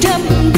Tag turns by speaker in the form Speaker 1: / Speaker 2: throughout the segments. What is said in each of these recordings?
Speaker 1: đâm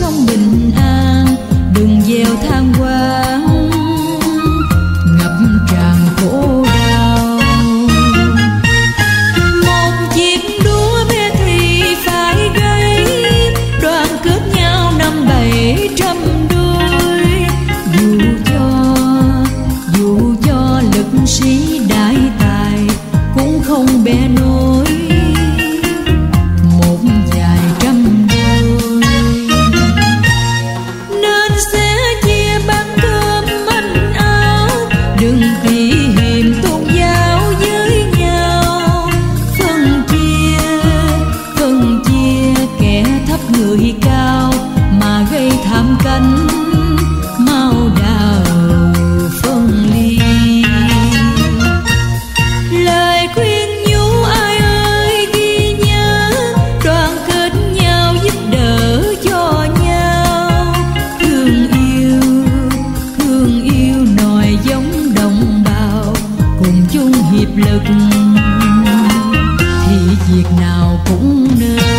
Speaker 1: trong bình an, đừng gieo tham quan ngập tràn khổ đau. Một chiếc đũa bé thì phải gây đoàn cướp nhau năm bảy trăm đôi dù cho dù cho lực sĩ đại tài cũng không bè nổi cánh mau đào phân ly. Lời khuyên nhủ ai ơi ghi nhớ, đoàn kết nhau giúp đỡ cho nhau. Thương yêu thương yêu nòi giống đồng bào, cùng chung hiệp lực. Thì việc nào cũng nên